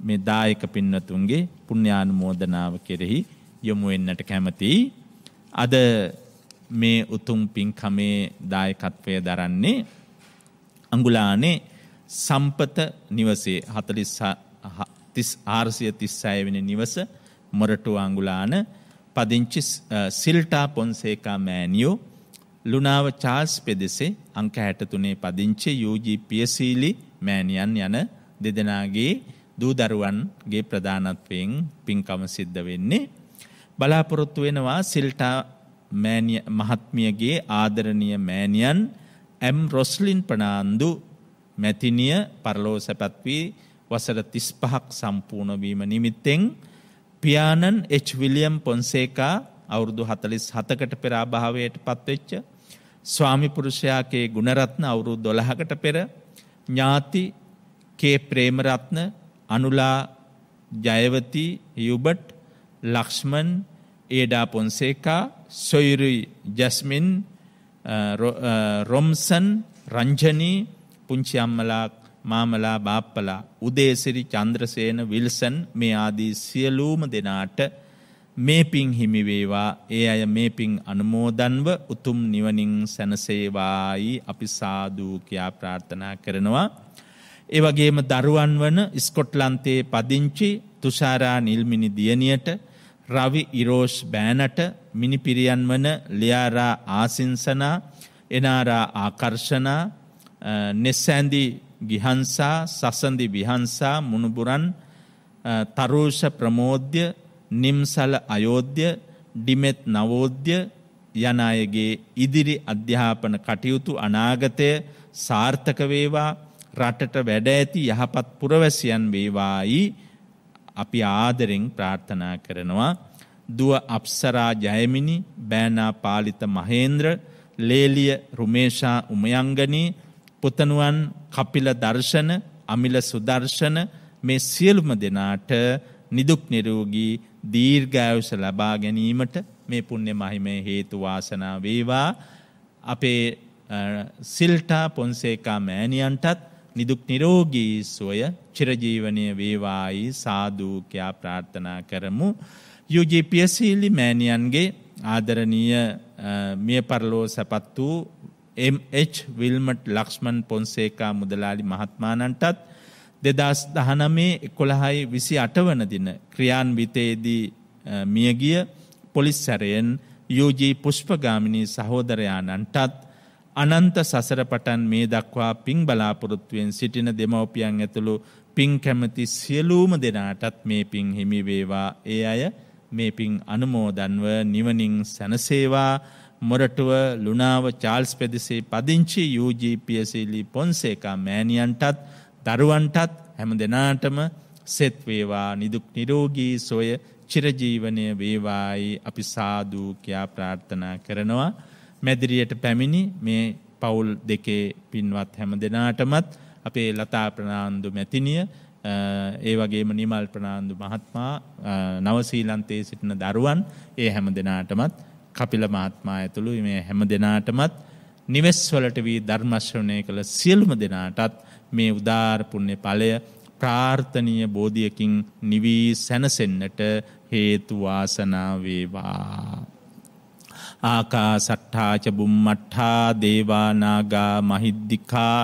මේ දායක පින්නතුන්ගේ පුණ්‍යානුමෝදනාව කෙරෙහි යොමු වෙන්නට කැමතියි. අද මේ උතුම් පින්කමේ දායකත්වය දරන්නේ අංගුලානේ සම්පත නිවසේ හතලිස් ආර්සිය තිස්සායවෙන නිවස මොරටු අංගුලාන පදිංචි සිල්ටා පොන්සේකා මෑනියෝ ලුනාව චාල්ස් පෙදෙසේ අංක හැටතුනේ පදිංචි යෝජී පියසීලි මෑනියන් යන දෙදෙනගේ දූදරුවන්ගේ ප්‍රධානත්වයෙන් පින්කම සිද්ධ වෙන්නේ. බලාපොරොත්තු වෙනවා සිල්ටා මහත්මියගේ ආදරණය මෑනියන් ඇම් රොස්ලින් ප්‍රනාන්දු මැතිනිය පරලෝ සැපත්වී වසර තිස් පහක් සම්පූර්ණවීම නිමිත්තෙන් පියානන් එච් විලියම් පොන්සේකා අවුරුදු හතලිස් හතකට පෙරාභාවයට පත්වෙච්ච ස්වාමි පුරුෂයාගේ ගුණරත්න අවුරුදු දොළහකට පෙර ඥාති K Premaratne Anula Jayawathi Hubert Lakshman Ada Fonseka සොයිරුයි Jasmine රොම්සන් Ranjani පුංචි අම්මලා මාමලා බාප්පලා උදේසිරි චන්ද්‍රසේන විල්සන් මේ ආදී සියලූම දෙනාට මේ පින් හිමිවේවා ඒ අය මේ පින් අනුමෝදන්ව උතුම් නිවනින් සැනසේවායි අපි සාධූකයා ප්‍රාර්ථනා කරනවා. ඒ වගේම දරුවන් වන ස්කොට්ලන්තයේ පදිංචි තුෂාරා නිල්මිනි දියනියට රවි ඉරෝෂ් බෑනට මිනිපිරියන් වන ලියාරා ආසිංසනා එනාරා ආකර්ෂණා නෙස්සෑන්දි ගිහන්සා සසඳි විහන්සා මුණුබුරන් තරූෂ ප්‍රමෝද්‍ය නිම්සල අයෝධ්‍ය ඩිමෙත් නවෝද්‍ය යන අයගේ ඉදිරි අධ්‍යාපන කටයුතු අනාගතය සාර්ථක වේවා රටට වැඩ ඇති යහපත් පුරවැසියන් වේවායි අපි ආදරෙන් ප්‍රාර්ථනා කරනවා. දුව අප්සරා ජයමිනි බෑනා පාලිත මහේන්ද්‍ර ලේලිය රුමේෂා උමයංගනී පුතනුවන් කපිල දර්ශන අමිල සුදර්ශන මේ සියලුම දෙනාට නිදුක් නිරෝගී දීර්ඝායුෂ ලබා ගැනීමට මේ පුණ්‍ය මහිමේ හේතු වාසනා වේවා අපේ සිල්ටා පොන්සේකා මෑණියන්ටත් නිදුක් නිරෝගී සොය චිරජීවනය වේවායි සාධූකයා ප්‍රාර්ථනා කරමු. යුජපියසීලි මෑණියන්ගේ ආදරණීය මිය පරලෝ සැපත් වූ MH විල්මට් ලක්ෂ්මන් පොන්සේකා මුදලාලි මහත්මානන්ටත් දෙදස් දහනමේ එකොළහයි විසි අටවන දින ක්‍රියාන්විතයේදී මියගිය පොලිස් සැරයෙන් යෝජී පුෂ්පගාමිණී සහෝදරයානන්ටත් අනන්ත සසර පටන් මේ දක්වා පින් බලාපොරොත්තුවෙන් සිටින දෙමවපියන් ඇතුළු පින් කැමති සියලූම දෙනාටත් මේ පින් හිමිවේවා ඒ අය මේ පින් අනුමෝදන්ව නිවනින් සැනසේවා. මොරටුව ලුණාව චාල්ස් පෙදිසේ පදිංචි යූජීපියසිලි පොන්සේකා මෑණියන්ටත් දරුවන්ටත් හැම දෙනාටම සෙත්වේවා නිදුක් නිරෝගී සොය චිරජීවනය වේවායි අපි සාධූ කියා ප්‍රාර්ථනා කරනවා. මැදිරියට පැමිණි මේ පවුල් දෙකේ පින්වත් හැම දෙනාටමත් අපේ ලතා ප්‍රනාන්දු මැතිනිය ඒ වගේම නිමල් ප්‍රනාන්දු මහත්මා නවසීලන්තයේ සිටින දරුවන් ඒ හැම දෙනාටමත් කපිල මහත්මා ඇතුළු මේ හැම දෙනාටමත් නිවෙස්වලට වී ධර්මශ්‍රණය කළ සියලුම දෙනාටත් මේ උදාරපුුණ්‍ය පලය ප්‍රාර්ථනීය බෝධියකින් නිවී සැනසෙන්නට හේතුවාසනාවේවා. ආකා සට්ඨාච බුම්මට්ඨා දේවානාගා මහිද්දිකා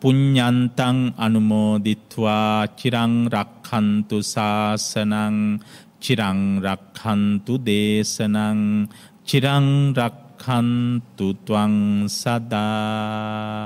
පුඤ්ඤන්තං අනුමෝදිත්වා චිරං රක්ඛන්තු ශාසනං චිරං රක්ඛන්තු දේශනං චිරං රක්ඛන්තු ත්වං සදා